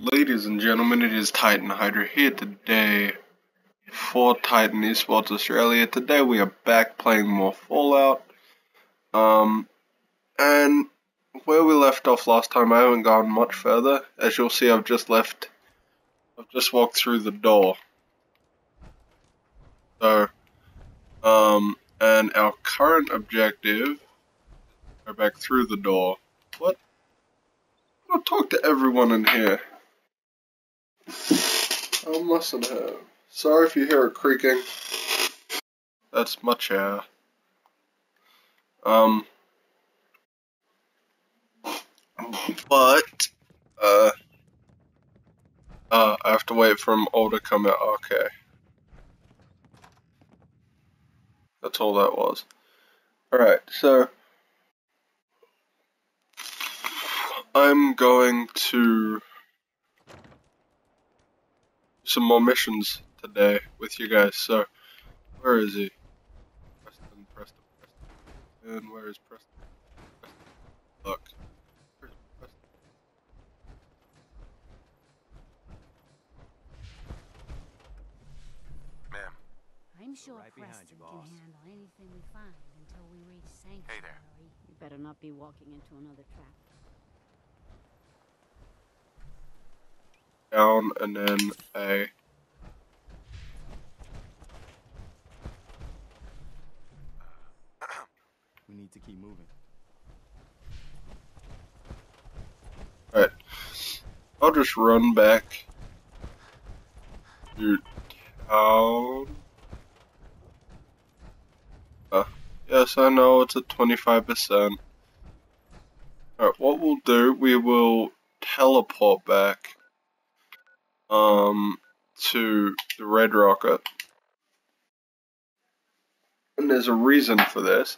Ladies and gentlemen, it is Titan Hydra here today for Titan Esports Australia. Today we are back playing more Fallout. Um, and where we left off last time, I haven't gone much further. As you'll see, I've just left, I've just walked through the door. So, um, and our current objective, go back through the door. What? I'll talk to everyone in here. I mustn't have. Sorry if you hear it creaking. That's my chair. Um. But, uh, uh, I have to wait for them all to come out. Okay. That's all that was. Alright, so. I'm going to some more missions today with you guys. So, where is he? Preston, Preston, Preston. And where is Preston? Preston. Look. Where's Preston? Ma'am, I'm sure Right Preston you, can handle anything we find until we reach Sanctuary. there. You better not be walking into another trap. Down and then A. we need to keep moving. Alright. I'll just run back to town. Uh, yes, I know it's at 25%. Alright, what we'll do, we will teleport back um, to the Red Rocket. And there's a reason for this,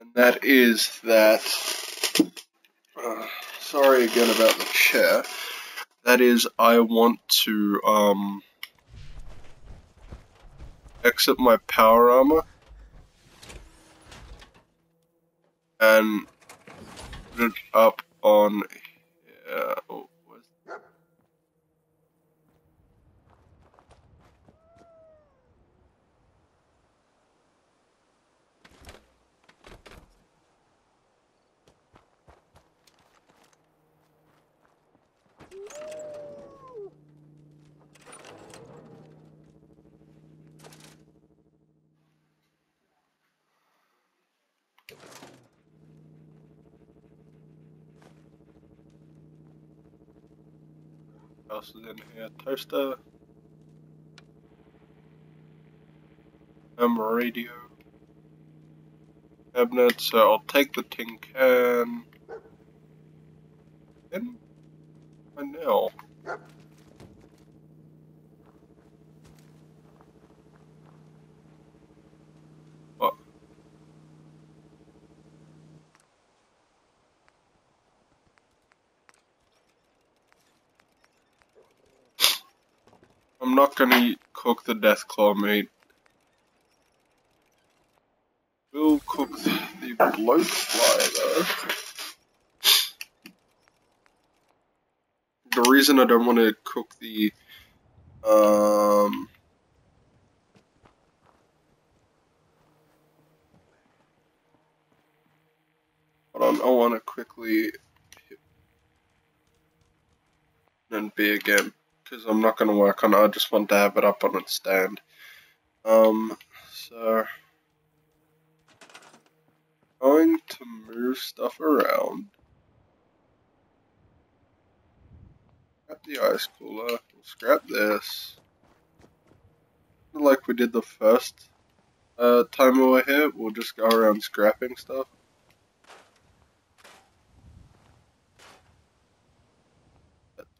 and that is that. Uh, sorry again about the chair. That is, I want to um, exit my power armor and put it up on. Yeah, oh, else is in here? Toaster. Um, radio. Cabinet, so I'll take the tin can. And my nail. Not gonna cook the death claw meat. We'll cook the, the bloatfly though. The reason I don't want to cook the um Hold on, I want to quickly hit and B again because I'm not going to work on it. I just want to have it up on its stand. Um, so going to move stuff around. Scrap the ice cooler. We'll scrap this. Like we did the first uh, time we were here, we'll just go around scrapping stuff.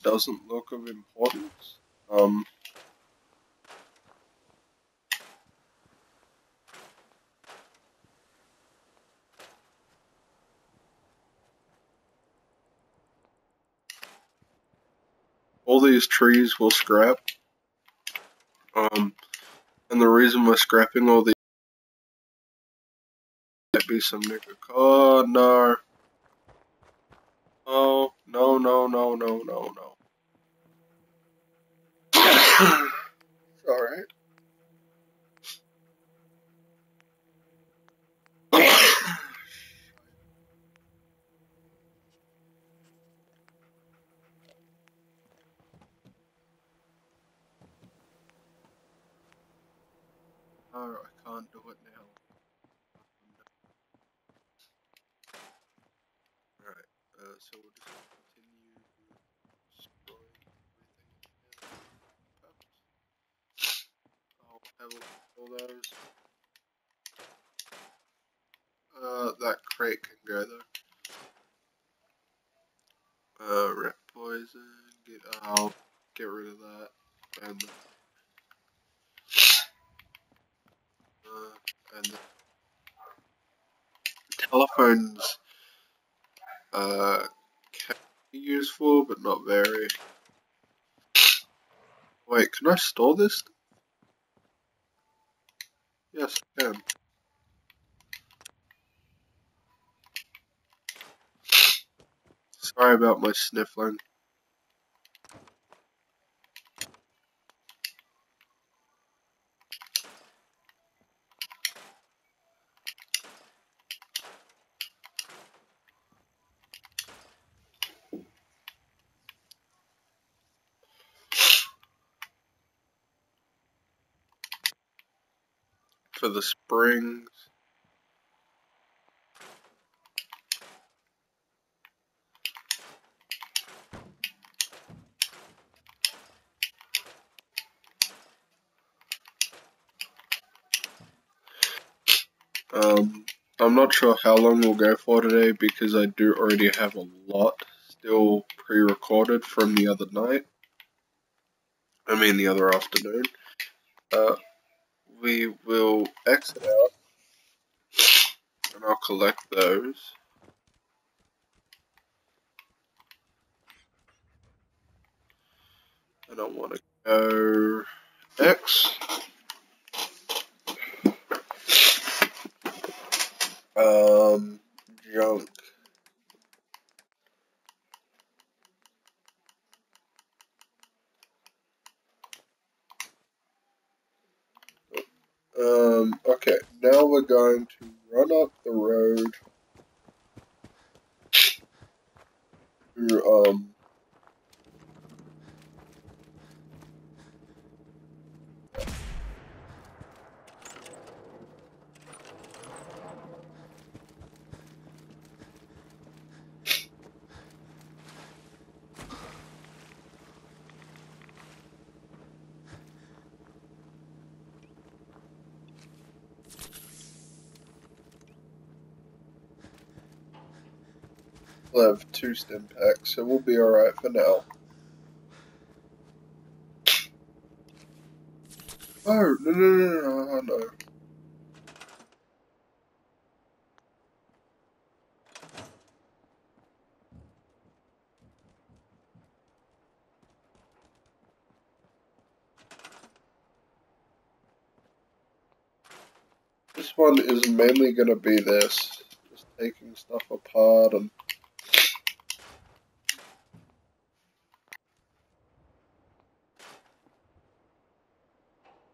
Doesn't look of importance. Um, all these trees will scrap. Um, and the reason we're scrapping all these might be some nigga. Oh no. Oh no no no no no no time. Everything. I'll have those. Uh, that crate can go though. Uh, rat poison. Get. I'll get rid of that. And. Uh, and the telephones. Uh, can be useful, but not very. Wait, can I store this? Yes, I can. Sorry about my sniffling. For the springs. Um, I'm not sure how long we'll go for today because I do already have a lot still pre-recorded from the other night. I mean the other afternoon. Uh, we will exit out and I'll collect those. I want to go X. Um, junk. Um, okay, now we're going to run up the road to, um, have two stim packs, so we'll be alright for now. Oh, no, no, no, no, no, no. This one is mainly going to be this, just taking stuff apart and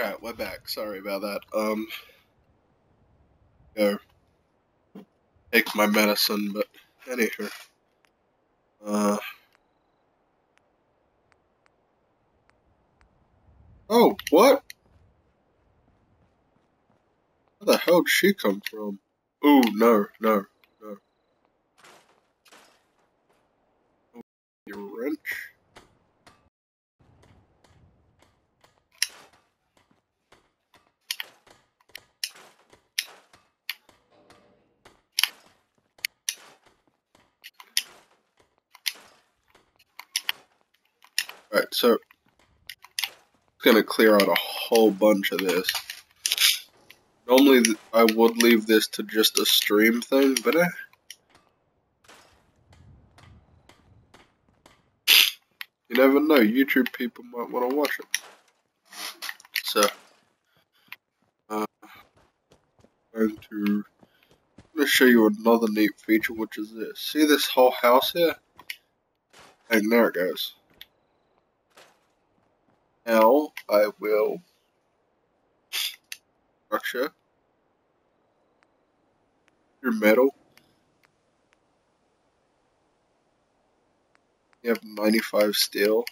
Alright, we're back. Sorry about that. Um, go take my medicine, but anywho. Uh. Oh, what? Where the hell did she come from? Oh, no, no, no. Oh, you wrench. Right, so it's gonna clear out a whole bunch of this. Normally, I would leave this to just a stream thing, but eh. You never know, YouTube people might want to watch it. So, uh, I'm going to, I'm going to show you another neat feature, which is this. See this whole house here? And there it goes. Now I will structure your metal. You have 95 steel.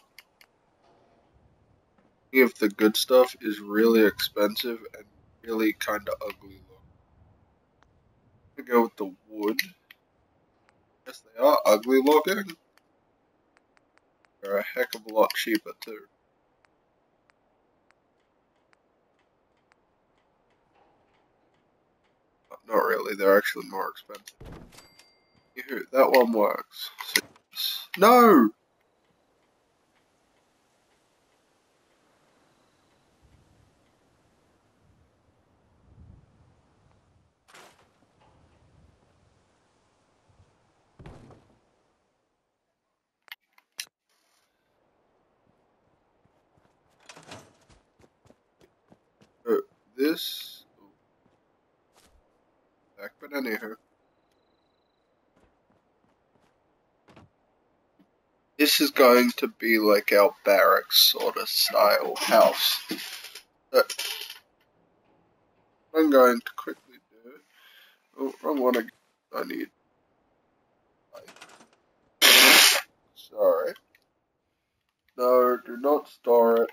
Of the good stuff is really expensive and really kind of ugly look. I'm gonna go with the wood. Yes, they are ugly looking. They're a heck of a lot cheaper too. Not really, they're actually more expensive. That one works. No! This but anywho. This is going to be like our barracks sort of style house. But I'm going to quickly do. Oh, wrong one. again. I need. Sorry. No, do not store it.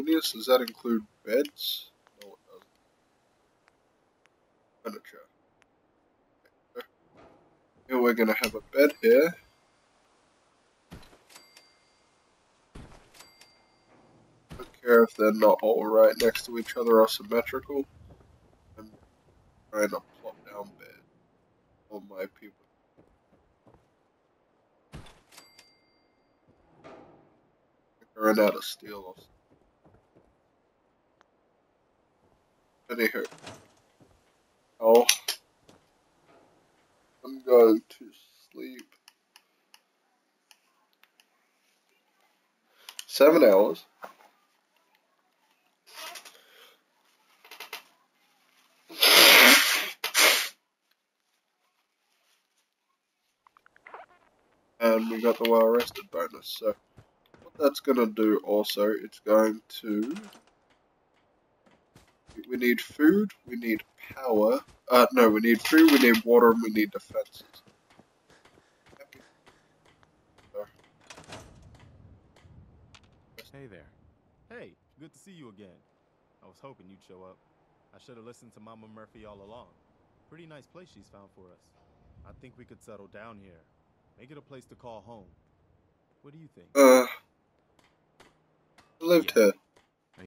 Miscellaneous, does that include beds? No, it doesn't. Furniture. Here we're gonna have a bed here. Don't care if they're not all right next to each other or symmetrical. I'm trying to plop down bed. All my people. I ran out of steel Anywho. Oh. I'm going to sleep. Seven hours. And we got the well rested bonus. So, what that's going to do also, it's going to we need food, we need power. Uh, no, we need food, we need water, and we need defenses. Hey there. Hey, good to see you again. I was hoping you'd show up. I should have listened to Mama Murphy all along. Pretty nice place she's found for us. I think we could settle down here. Make it a place to call home. What do you think? Uh, lived Yeah. here.